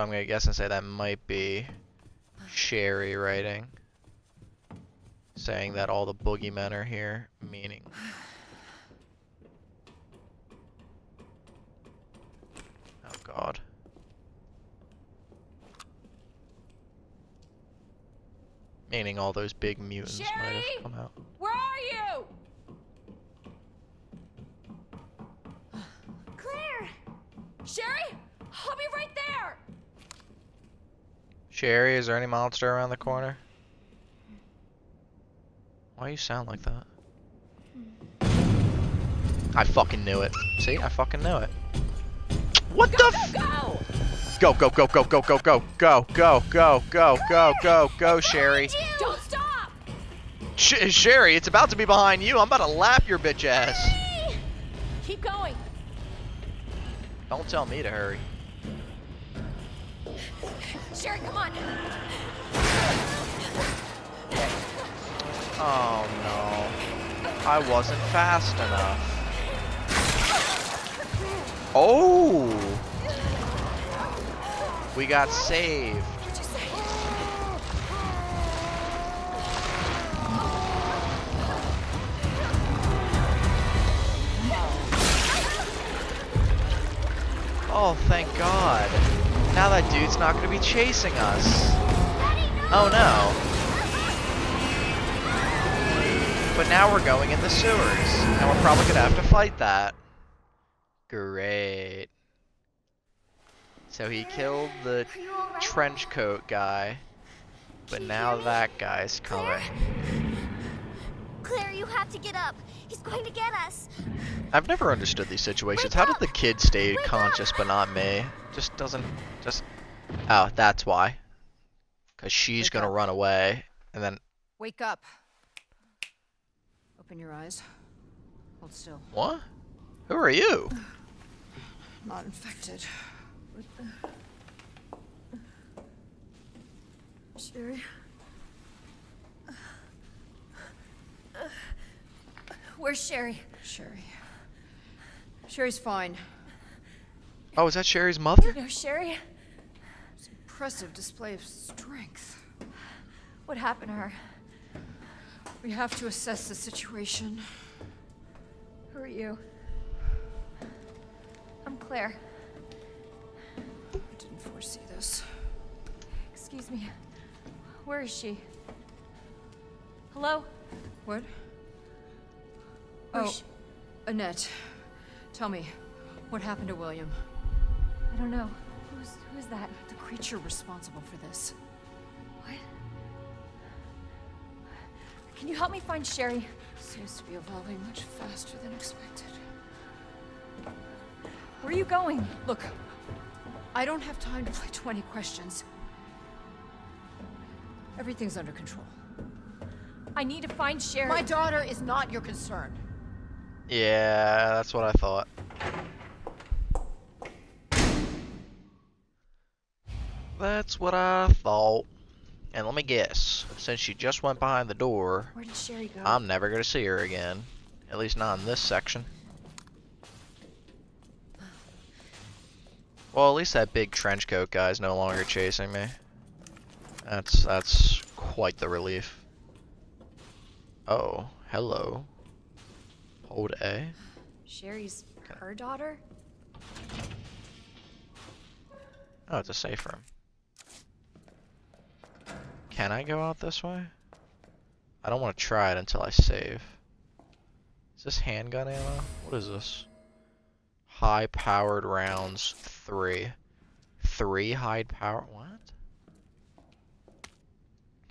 So I'm gonna guess and say that might be Sherry writing. Saying that all the boogeymen are here, meaning. God. Meaning all those big mutants might have come out. Where are you? Claire! Sherry? I'll be right there. Sherry, is there any monster around the corner? Why you sound like that? I fucking knew it. See, I fucking knew it. What the f- Go! Go, go, go, go, go, go, go, go, go, go, go, go, go, Sherry. Don't stop! Sh Sherry, it's about to be behind you. I'm about to lap your bitch ass. Keep going. Don't tell me to hurry. Sherry, come on. Oh no. I wasn't fast enough. Oh! We got saved. What'd you say? Oh, thank God. Now that dude's not gonna be chasing us. Oh no. But now we're going in the sewers, and we're probably gonna have to fight that. Great. So he killed the Are you alright? trench coat guy, but now me? that guy's coming. Claire, you have to get up. He's going to get us. I've never understood these situations. Wake How did the kid stay Wake conscious up! but not me? Just doesn't, just, oh, that's why. Cause she's Wake gonna up. run away, and then, Wake up. Open your eyes. Hold still. what? Who are you? Not infected. Sherry. Where's Sherry? Sherry. Sherry's fine. Oh, is that Sherry's mother? No, Sherry? It's an Impressive display of strength. What happened to her? We have to assess the situation. Who are you? I'm Claire. I didn't foresee this. Excuse me. Where is she? Hello? What? Where's Oh, Annette. Tell me, what happened to William? I don't know. Who's who's that? The creature responsible for this. What? Can you help me find Sherry? Seems to be evolving much faster than expected. Where are you going? Look, I don't have time to play 20 questions. Everything's under control. I need to find Sherry. My daughter is not your concern. Yeah, that's what I thought. That's what I thought. And let me guess, since she just went behind the door, Where did Sherry go? I'm never gonna see her again. At least not in this section. Well, at least that big trench coat guy's no longer chasing me. That's that's quite the relief. Oh, hello. Hold A. Sherry's her daughter? Oh, it's a safe room. Can I go out this way? I don't want to try it until I save. Is this handgun ammo? What is this? High powered rounds three. Three high power what?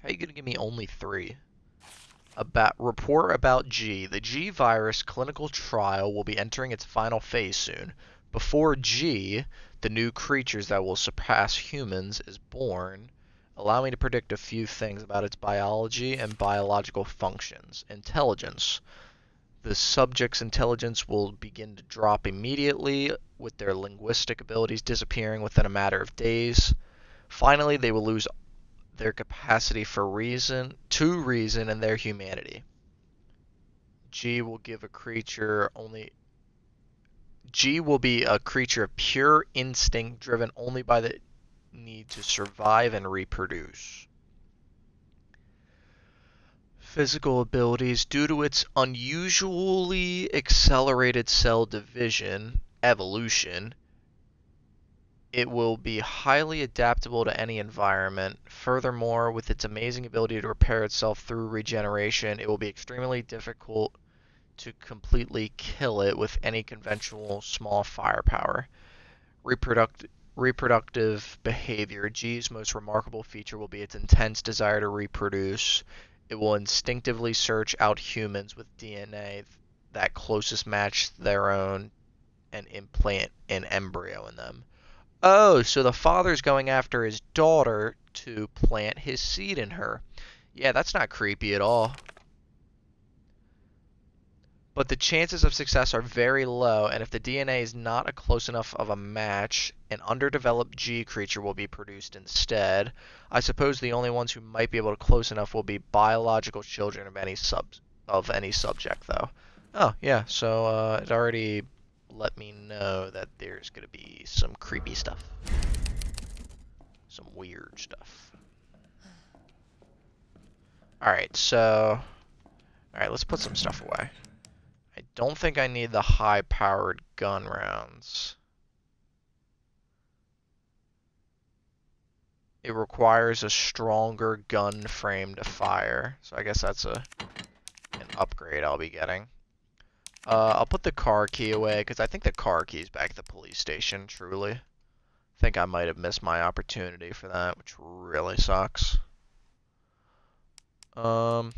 How are you gonna give me only three? About report about G. The G virus clinical trial will be entering its final phase soon. Before G, the new creatures that will surpass humans is born, allow me to predict a few things about its biology and biological functions. Intelligence. The subject's intelligence will begin to drop immediately, with their linguistic abilities disappearing within a matter of days. Finally, they will lose their capacity for reason, to reason, and their humanity. G will give a creature only. G will be a creature of pure instinct driven only by the need to survive and reproduce. Physical abilities due to its unusually accelerated cell division, evolution, it will be highly adaptable to any environment. Furthermore, with its amazing ability to repair itself through regeneration, it will be extremely difficult to completely kill it with any conventional small firepower. Reproduct- reproductive behavior. G's most remarkable feature will be its intense desire to reproduce. It will instinctively search out humans with DNA that closest match their own and implant an embryo in them. Oh, so the father's going after his daughter to plant his seed in her. Yeah, that's not creepy at all. But the chances of success are very low, and if the DNA is not a close enough of a match, an underdeveloped G creature will be produced instead. I suppose the only ones who might be able to close enough will be biological children of any sub of any subject, though. Oh yeah, so uh, it already let me know that there's gonna be some creepy stuff, some weird stuff. All right, so all right, let's put some stuff away. Don't think I need the high-powered gun rounds. It requires a stronger gun frame to fire, so I guess that's a an upgrade I'll be getting. Uh, I'll put the car key away, because I think the car key is back at the police station, truly. I think I might have missed my opportunity for that, which really sucks. Um...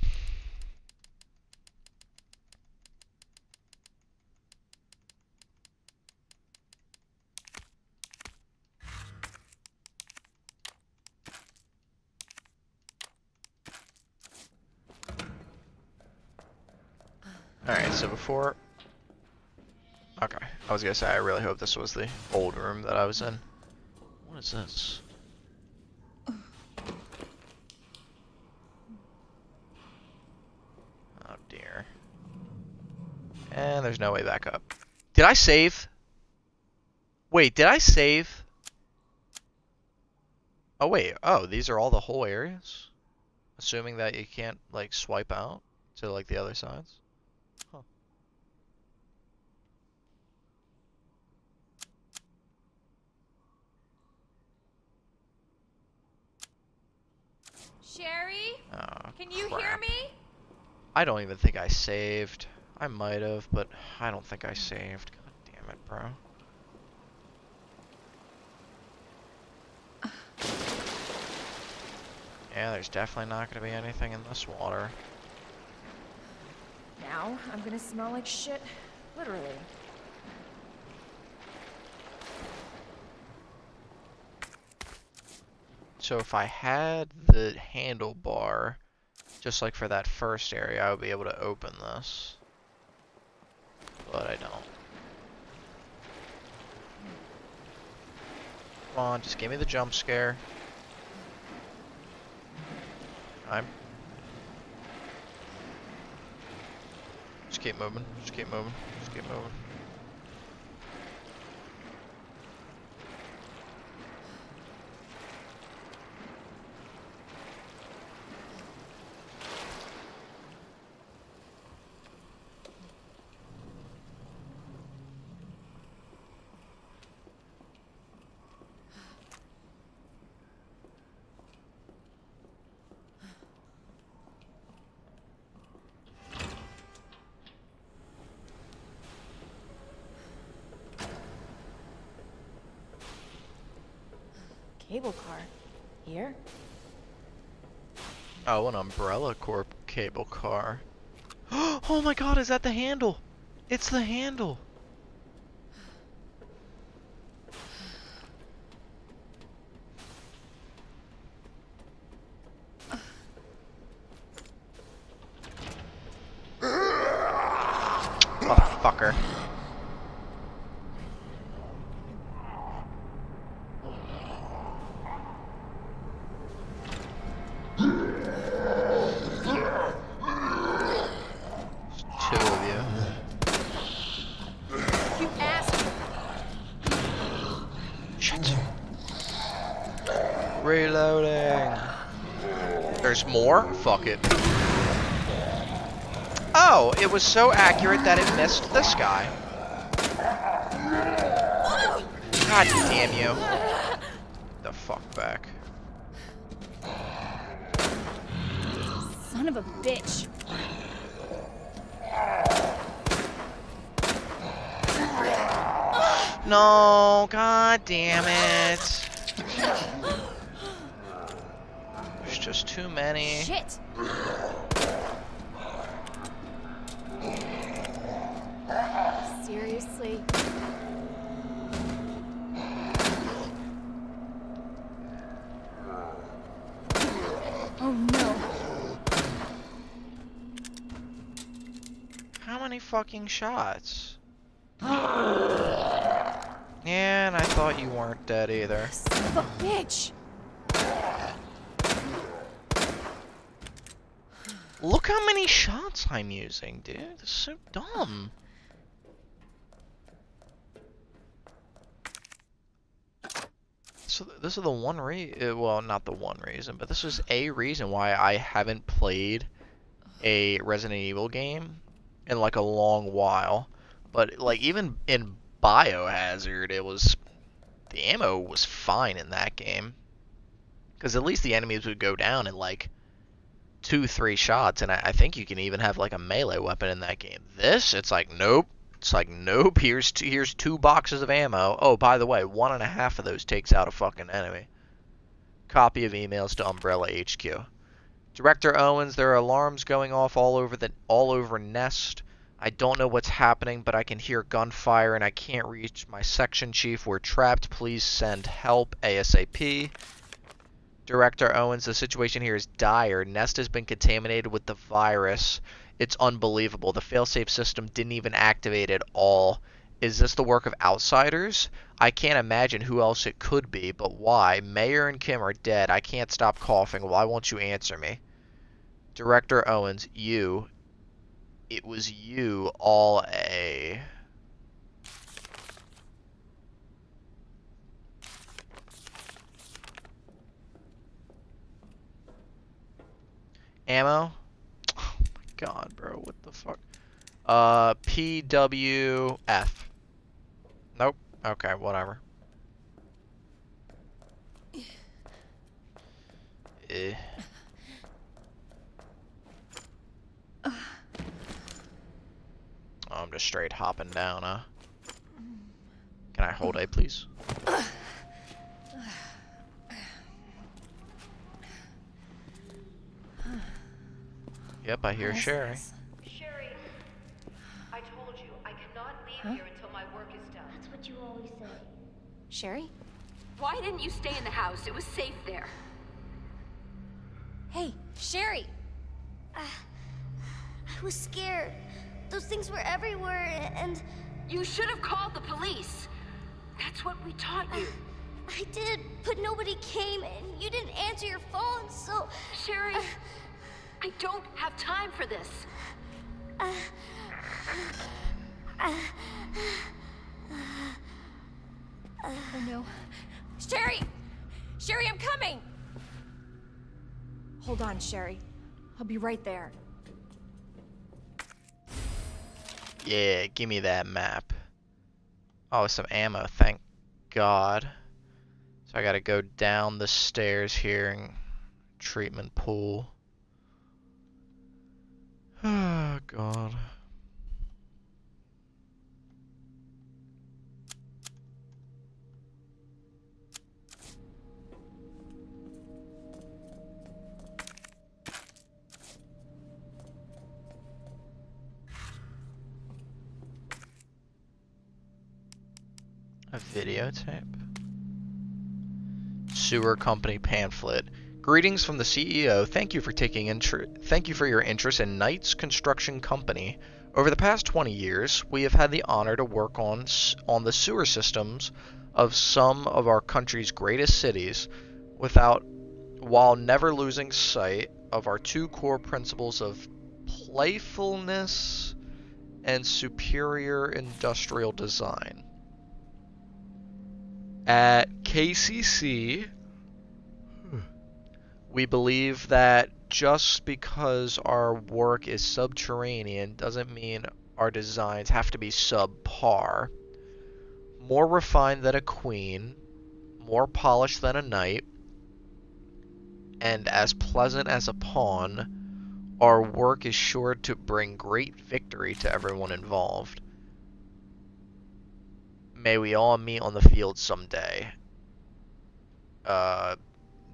Alright, so before... Okay, I was gonna say, I really hope this was the old room that I was in. What is this? Oh dear. And there's no way back up. Did I save? Wait, did I save? Oh wait, oh, these are all the whole areas? Assuming that you can't, like, swipe out to, like, the other sides? Sherry? Oh, Can you hear me? I don't even think I saved. I might have, but I don't think I saved. God damn it, bro. Yeah, there's definitely not going to be anything in this water. Now I'm gonna smell like shit. Literally. So if I had the handlebar, just like for that first area, I would be able to open this. But I don't. Come on, just give me the jump scare. I'm. Just keep moving. Just keep moving. Just keep moving. Cable car. Here? Oh, an Umbrella Corp cable car. oh my god, is that the handle? It's the handle. Motherfucker. There's two of you. You ass! Shit. Reloading. There's more? Fuck it. Oh, it was so accurate that it missed this guy. God damn you. The fuck back. Son of a bitch. No, god damn it. There's just too many. Shit! Seriously? Oh no. How many fucking shots? Yeah, and I thought you weren't dead either. Son of a bitch! Look how many shots I'm using, dude. This is so dumb. So this is the one re- uh, well, not the one reason, but this is a reason why I haven't played a Resident Evil game in like a long while. But like even in Biohazard, it was the ammo was fine in that game. Cuz at least the enemies would go down in like two, three shots, and I, I think you can even have like a melee weapon in that game. This, it's like nope. It's like nope. Here's two, here's two boxes of ammo. Oh, by the way, one and a half of those takes out a fucking enemy. Copy of emails to Umbrella HQ. Director Owens, there are alarms going off all over the all over Nest. I don't know what's happening, but I can hear gunfire and I can't reach my section chief. We're trapped. Please send help ASAP. Director Owens, the situation here is dire. Nest has been contaminated with the virus. It's unbelievable. The failsafe system didn't even activate at all. Is this the work of outsiders? I can't imagine who else it could be, but why? Mayor and Kim are dead. I can't stop coughing. Why won't you answer me? Director Owens, you. It was you, all A. Ammo? Oh my god, bro. What the fuck? Uh, PWF. Nope. Okay, whatever. Eh. I'm just straight hopping down, huh? Can I hold A, please? Yep, I hear Sherry. Sherry, I told you, I cannot leave Huh? here until my work is done. That's what you always say. Sherry? Why didn't you stay in the house? It was safe there. Hey, Sherry! Uh, I was scared. Those things were everywhere, and You should have called the police. That's what we taught you. I did, but nobody came, and you didn't answer your phone, so. Sherry, uh, I don't have time for this. Uh, uh, oh no. Sherry! Sherry, I'm coming! Hold on, Sherry. I'll be right there. Yeah, give me that map. Oh, some ammo, thank God. So I gotta go down the stairs here and treatment pool. Oh, God. A videotape? Sewer company pamphlet. Greetings from the CEO. Thank you for taking intr- thank you for your interest in Knights Construction Company. Over the past 20 years, we have had the honor to work on on the sewer systems of some of our country's greatest cities without while never losing sight of our two core principles of playfulness and superior industrial design. At KCC, we believe that just because our work is subterranean doesn't mean our designs have to be subpar. More refined than a queen, more polished than a knight, and as pleasant as a pawn, our work is sure to bring great victory to everyone involved. May we all meet on the field someday. Uh,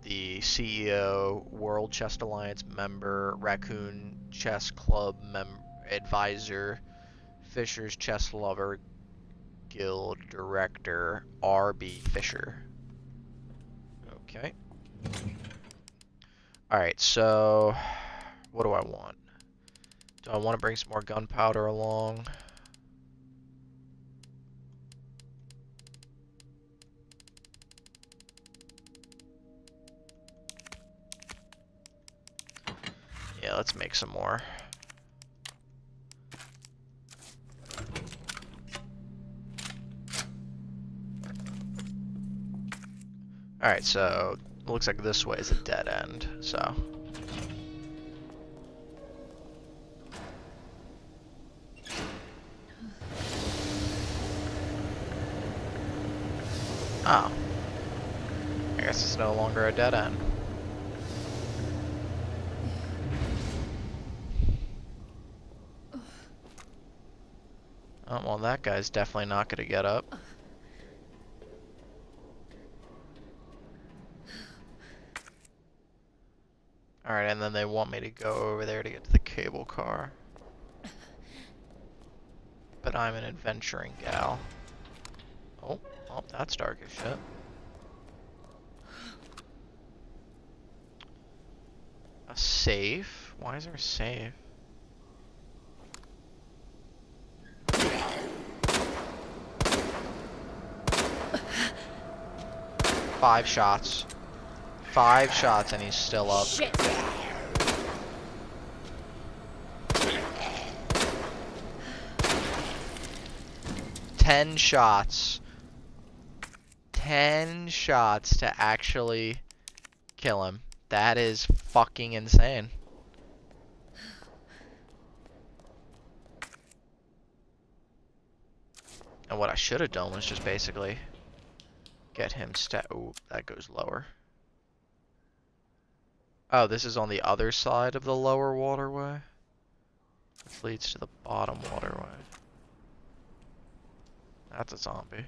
the CEO, World Chess Alliance member, Raccoon Chess Club mem- advisor, Fisher's Chess Lover Guild Director, R.B. Fisher. Okay. Alright, so what do I want? Do I want to bring some more gunpowder along? Let's make some more. Alright, so looks like this way is a dead end, so. Oh. I guess it's no longer a dead end. Oh, well, that guy's definitely not going to get up. Alright, and then they want me to go over there to get to the cable car. But I'm an adventuring gal. Oh, oh, that's dark as shit. A safe? Why is there a safe? Five shots. Five shots and he's still up. Shit. Ten shots. Ten shots to actually kill him. That is fucking insane. And what I should have done was just basically get him sta- Oh, that goes lower. Oh, this is on the other side of the lower waterway? This leads to the bottom waterway. That's a zombie.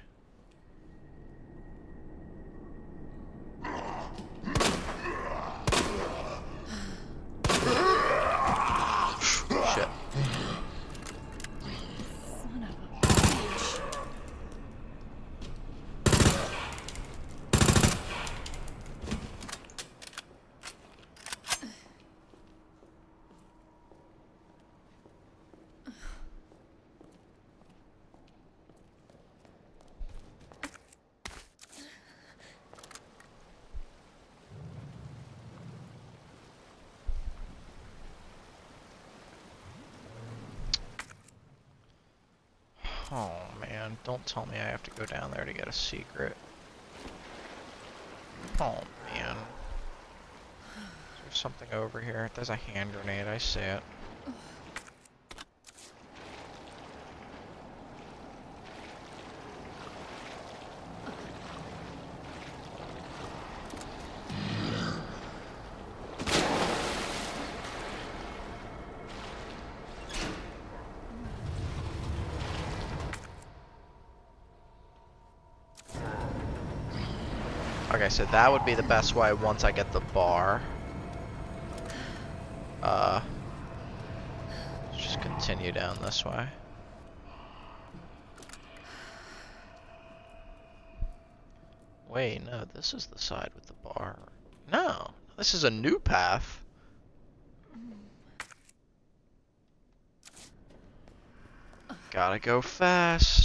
Shit. Son of a bitch. Oh man, don't tell me I have to go down there to get a secret. Oh man. Is there something over here? There's a hand grenade, I see it. Okay, so that would be the best way once I get the bar. Uh, just continue down this way. Wait, no, this is the side with the bar. No, this is a new path. Gotta go fast.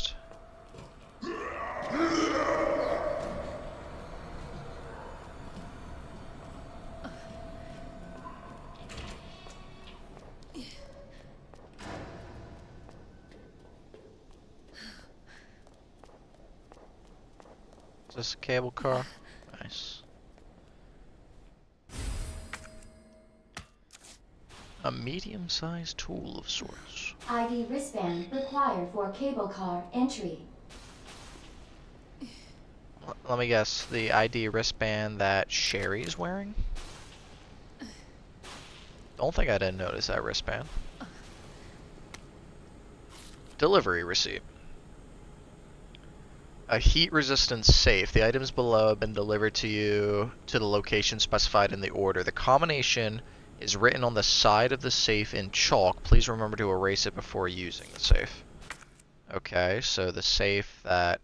This cable car? Nice. A medium-sized tool of sorts. ID wristband required for cable car entry. L- Let me guess, the ID wristband that Sherry is wearing? Don't think I didn't notice that wristband. Delivery receipt. A heat-resistant safe. The items below have been delivered to you to the location specified in the order. The combination is written on the side of the safe in chalk. Please remember to erase it before using the safe. Okay, so the safe that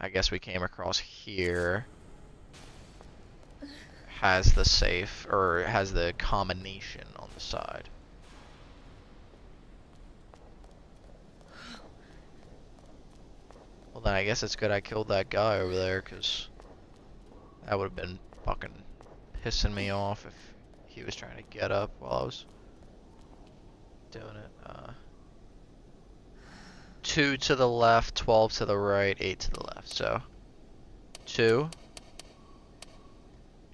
I guess we came across here has the safe, or has the combination on the side. Well then I guess it's good I killed that guy over there, because that would have been fucking pissing me off if he was trying to get up while I was doing it. Uh, 2 to the left, 12 to the right, 8 to the left. So, 2.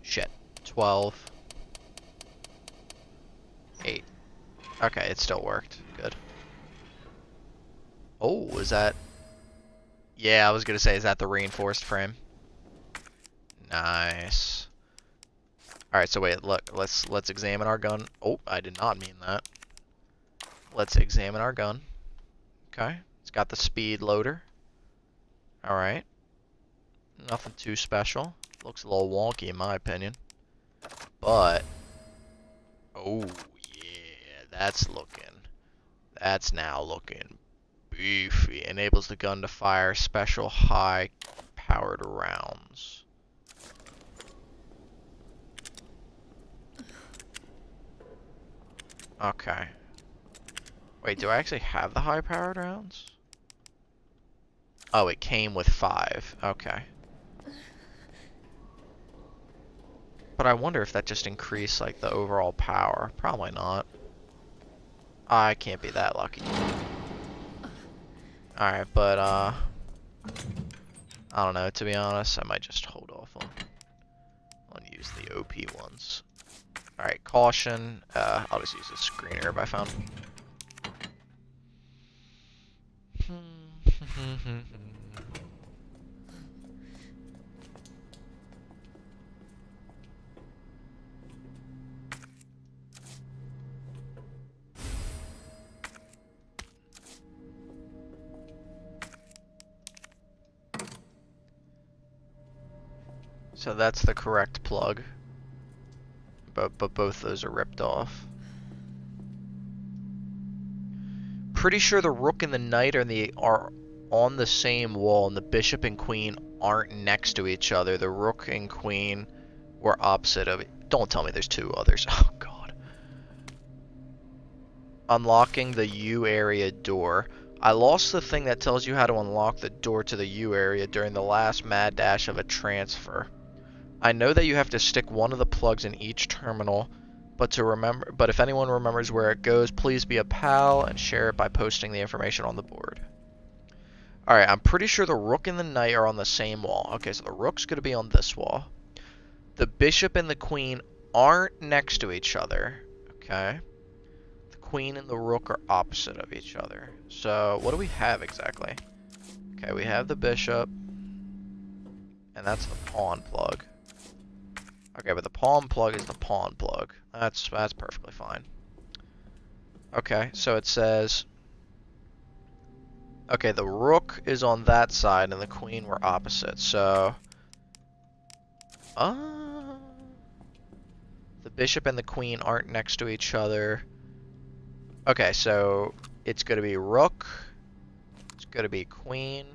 Shit. 12. 8. Okay, it still worked. Good. Oh, is that... Yeah, I was gonna say, is that the reinforced frame? Nice. Alright, so wait, look, let's let's examine our gun. Oh, I did not mean that. Let's examine our gun. Okay. It's got the speed loader. Alright. Nothing too special. Looks a little wonky in my opinion. But Oh yeah, that's looking that's now looking Enables the gun to fire special high powered rounds. Okay. Wait, do I actually have the high powered rounds? Oh, it came with five. Okay. But I wonder if that just increased like the overall power. Probably not. I can't be that lucky. Alright, but uh I don't know, to be honest, I might just hold off on on use the OP ones. Alright, caution. Uh I'll just use a screener if I found. So that's the correct plug. But but both those are ripped off. Pretty sure the rook and the knight are the are on the same wall and the bishop and queen aren't next to each other. The rook and queen were opposite of it. Don't tell me there's two others. Oh god. Unlocking the U area door. I lost the thing that tells you how to unlock the door to the U area during the last mad dash of a transfer. I know that you have to stick one of the plugs in each terminal, but to remember but if anyone remembers where it goes, please be a pal and share it by posting the information on the board. Alright, I'm pretty sure the rook and the knight are on the same wall. Okay, so the rook's gonna be on this wall. The bishop and the queen aren't next to each other. Okay. The queen and the rook are opposite of each other. So what do we have exactly? Okay, we have the bishop. And that's the pawn plug. Okay, but the pawn plug is the pawn plug. That's that's perfectly fine. Okay, so it says Okay, the rook is on that side and the queen were opposite. So uh the bishop and the queen aren't next to each other. Okay, so it's going to be rook. It's going to be queen.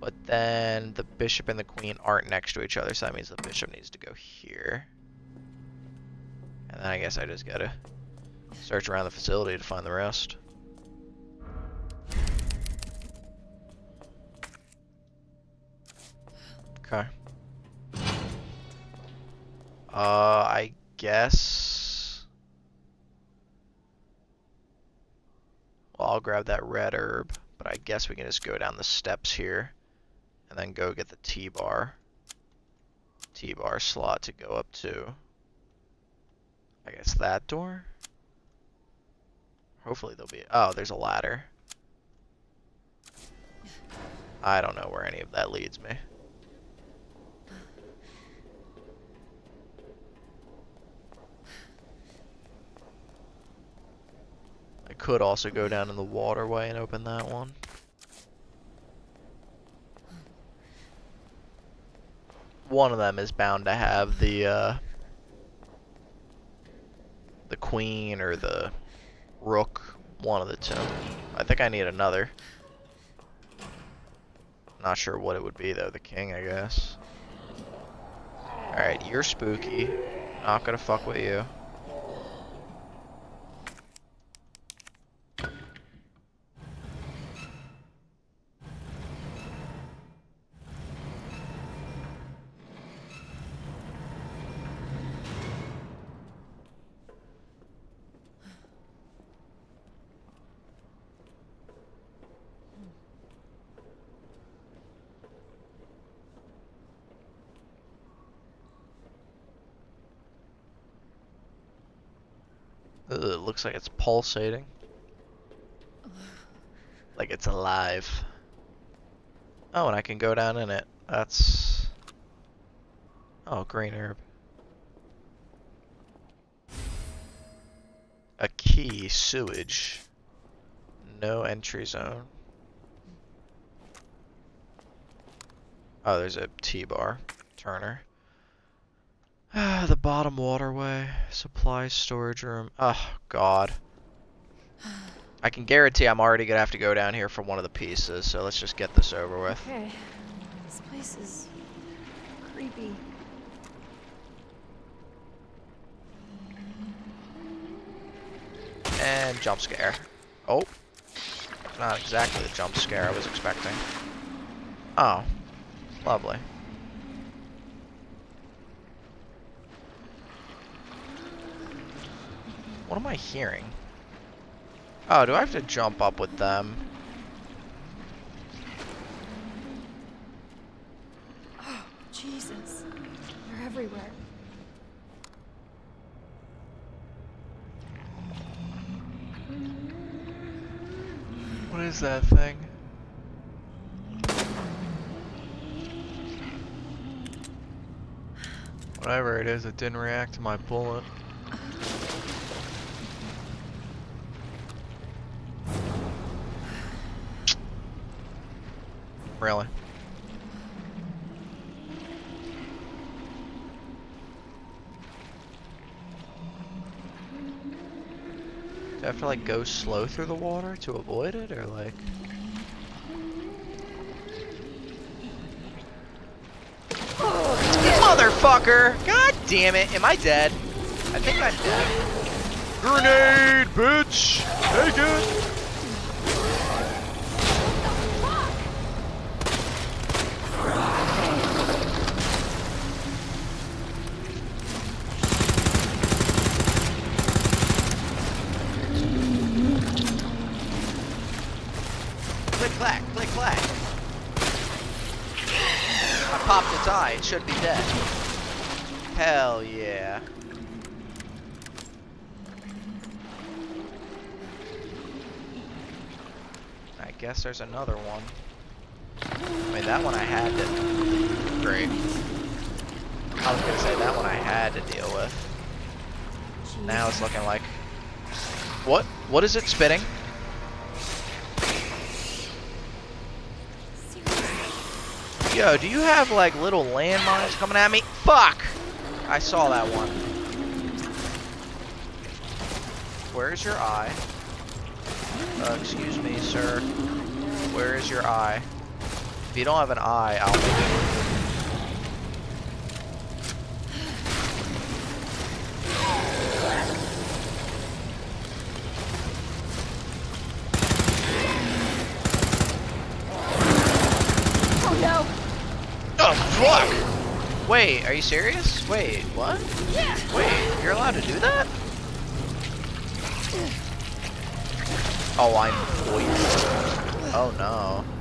But then the bishop and the queen aren't next to each other, so that means the bishop needs to go here. And then I guess I just gotta search around the facility to find the rest. Okay. Uh, I guess... Well, I'll grab that red herb, but I guess we can just go down the steps here and then go get the T-bar. T-bar slot to go up to. I guess that door? Hopefully there'll be... Oh, there's a ladder. I don't know where any of that leads me. I could also go down in the waterway and open that one. One of them is bound to have the, uh, the queen or the rook, one of the two. I think I need another. Not sure what it would be though, the king I guess. Alright, you're spooky. Not gonna fuck with you. Ugh, it looks like it's pulsating. Like it's alive. Oh, and I can go down in it. That's... Oh, green herb. A key, sewage. No entry zone. Oh, there's a T-bar. Turner. The bottom waterway, supply storage room. Oh, God. I can guarantee I'm already gonna have to go down here for one of the pieces, so let's just get this over with. Okay. This place is creepy. And jump scare. Oh. Not exactly the jump scare I was expecting. Oh. Lovely. What am I hearing? Oh, do I have to jump up with them? Oh, Jesus. They're everywhere. What is that thing? Whatever it is, it didn't react to my bullet. Really? Do I have to like go slow through the water to avoid it or like Motherfucker! God damn it, am I dead? I think I'm dead. Grenade, bitch! Take it! Click clack, click clack. I popped its eye, it should be dead. Hell yeah. I guess there's another one. I mean, that one I had to... Great. I was gonna say, that one I had to deal with. Now it's looking like... What? What is it spitting? Yo, do you have like little landmines coming at me? Fuck! I saw that one. Where's your eye? Uh, excuse me, sir. Where is your eye? If you don't have an eye, I'll make it. Oh no! Oh, fuck! Wait, are you serious? Wait, what? Yeah. Wait, you're allowed to do that? Oh, I'm poisoned. Oh no.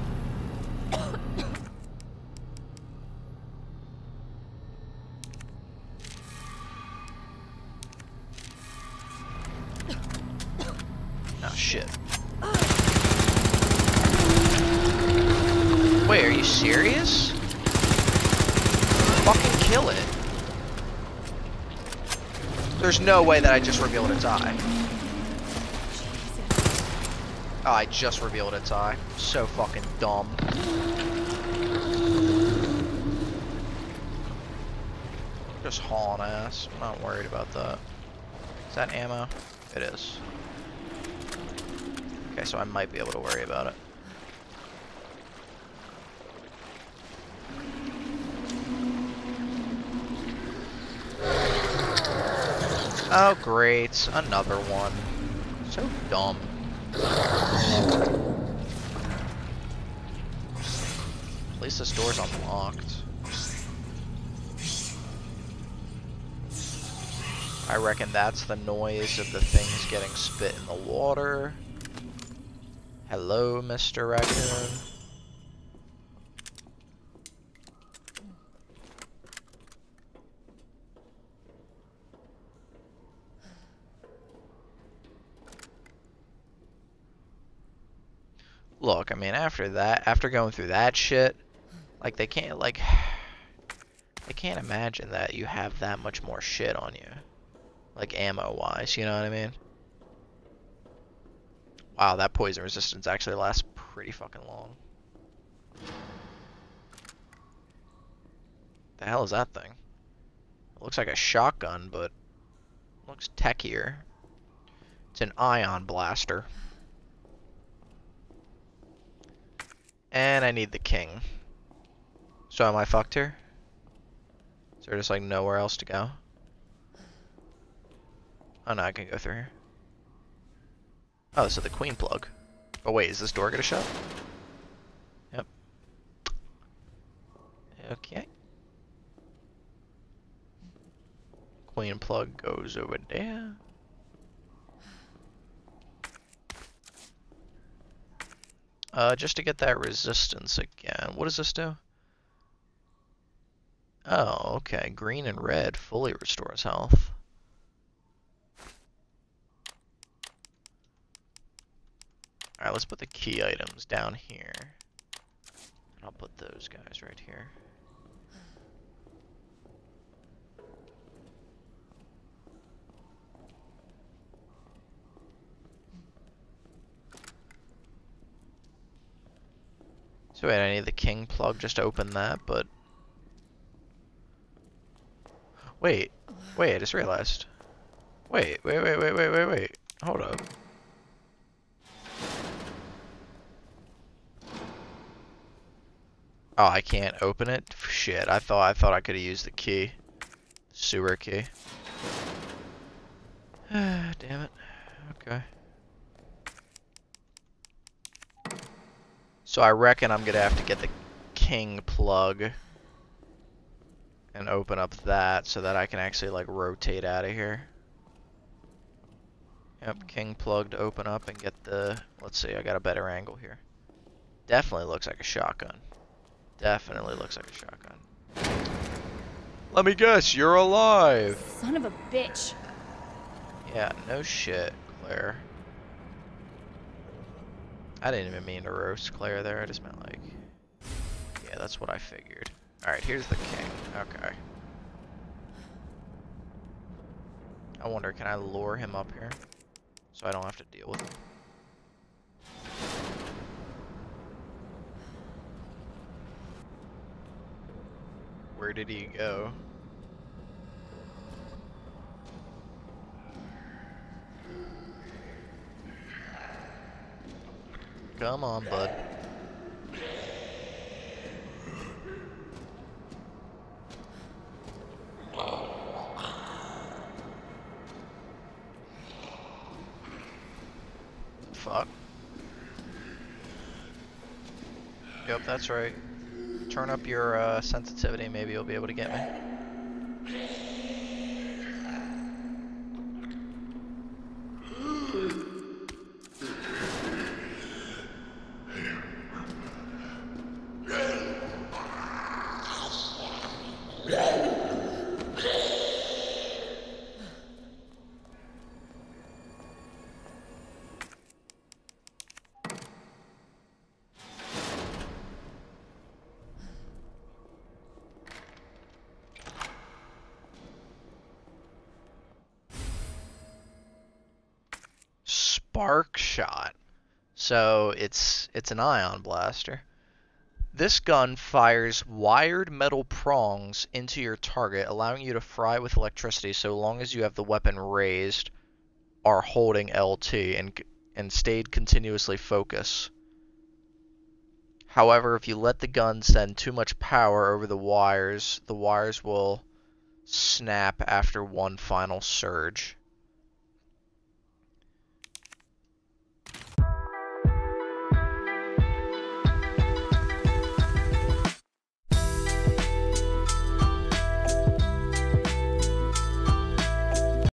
No way that I just revealed its eye. Oh, I just revealed its eye. So fucking dumb. Just hauling ass. I'm not worried about that. Is that ammo? It is. Okay, so I might be able to worry about it. Oh, great. Another one. So dumb. At least this door's unlocked. I reckon that's the noise of the things getting spit in the water. Hello, Mr. Raccoon. Look, I mean, after that, after going through that shit, like, they can't, like, I can't imagine that you have that much more shit on you. Like, ammo-wise, you know what I mean? Wow, that poison resistance actually lasts pretty fucking long. The hell is that thing? It looks like a shotgun, but looks techier. It's an ion blaster. And I need the king. So am I fucked here? Is there just like nowhere else to go? Oh no, I can go through here. Oh, so the queen plug. Oh wait, is this door gonna shut? Yep. Okay. Queen plug goes over there. Uh, just to get that resistance again. What does this do? Oh, okay. Green and red fully restores health. Alright, let's put the key items down here. I'll put those guys right here. So wait, I need the king plug just to open that, but... Wait, wait, I just realized. Wait, wait, wait, wait, wait, wait, wait. Hold up. Oh, I can't open it? Shit, I thought I thought I could have used the key. Sewer key. Ah, damn it. Okay. So I reckon I'm gonna have to get the king plug and open up that so that I can actually like rotate out of here. Yep, king plug to open up and get the, let's see, I got a better angle here. Definitely looks like a shotgun. Definitely looks like a shotgun. Let me guess, you're alive! Son of a bitch. Yeah, no shit, Claire. I didn't even mean to roast Claire there, I just meant like... Yeah, that's what I figured. Alright, here's the king. Okay. I wonder, can I lure him up here? So I don't have to deal with him. Where did he go? Come on, bud. Fuck. Yep, that's right. Turn up your uh, sensitivity, maybe you'll be able to get me. So it's it's an ion blaster. This gun fires wired metal prongs into your target, allowing you to fry with electricity so long as you have the weapon raised or holding LT and and stayed continuously focus. However, if you let the gun send too much power over the wires, the wires will snap after one final surge.